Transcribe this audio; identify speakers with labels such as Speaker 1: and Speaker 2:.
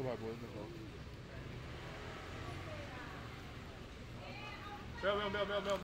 Speaker 1: seu bagulho, pessoal.
Speaker 2: Meu, meu, meu, meu, meu.